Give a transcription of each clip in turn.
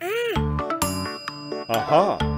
Mm. Aha!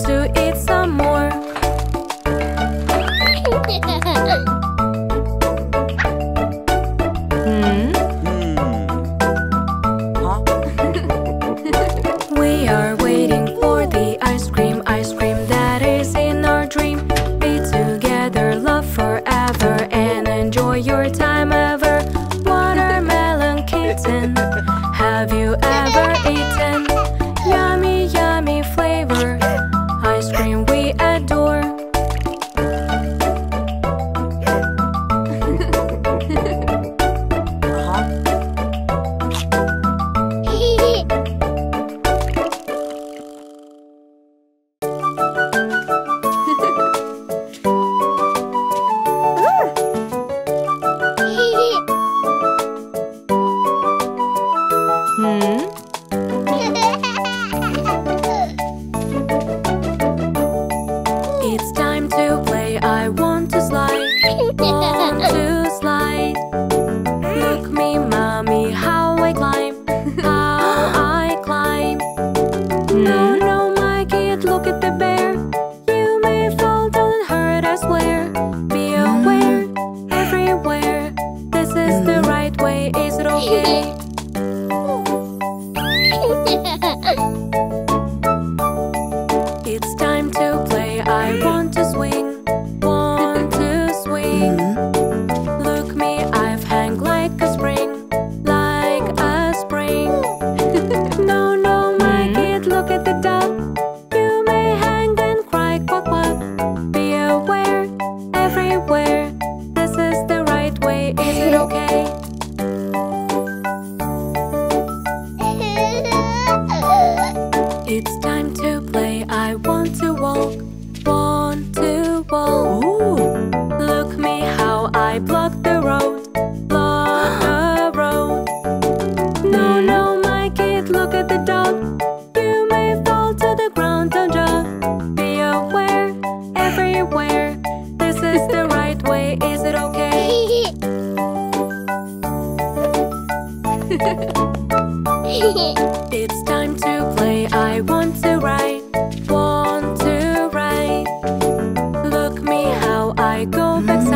to eat some more. hmm? Huh? we are waiting for the ice cream, ice cream that is in our dream. Be together, love forever, and enjoy your time ever. Watermelon kitten, have you ever eaten?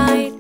Go